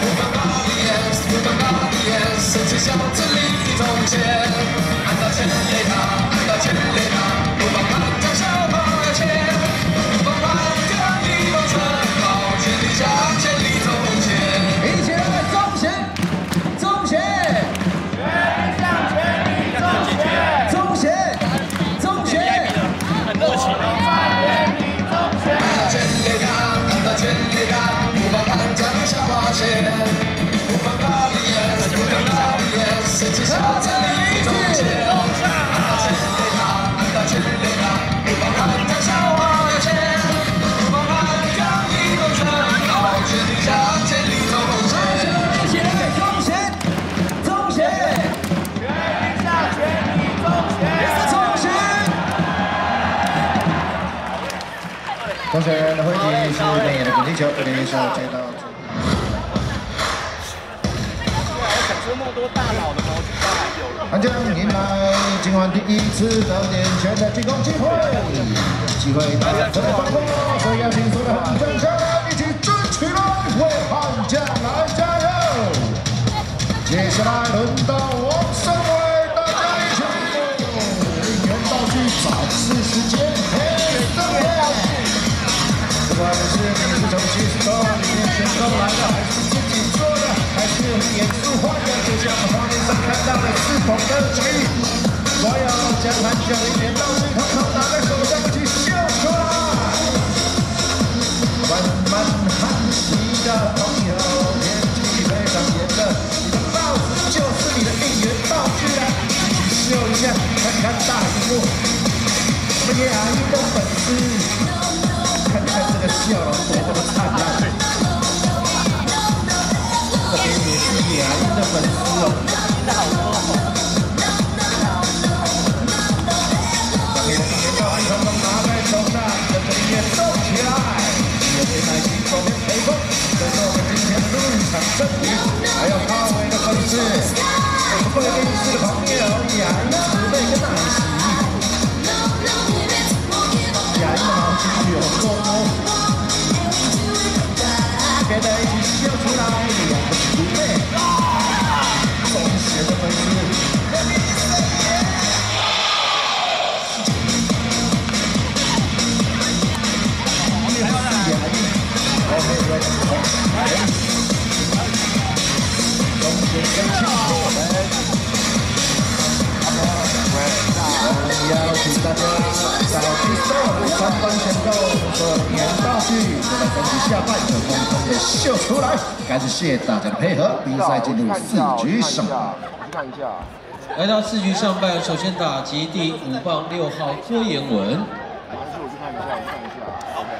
Wykonany jest, wykonany jest, serce ziarnce 同学的回击是内野的滚地球，内野手接到。悍将迎来今晚第一次的点球的进攻机会，机会大家准备放风，所以要请所有的悍将一起站起来，为悍将来加油！接下来轮到王胜伟，大家一起，应援道具展示时间，管是你是从七十多里面选出来的，还是自己做的，还是用眼珠画的，就像画面上看到的四筒的，所有将篮球一年道具统统拿在手上一起秀出来。慢慢喊起的朋友，天气非常炎热，你的帽子就是你的应援道具啊！秀一下，看看大屏幕，我也是雅音的粉丝哦。给的和演道具，下半场的秀出来。感谢大家配合，比赛进入四局上。我看一下，来。到四局上半，首先打击第五棒六号郭彦文。还是我去看一下，我看一下。OK。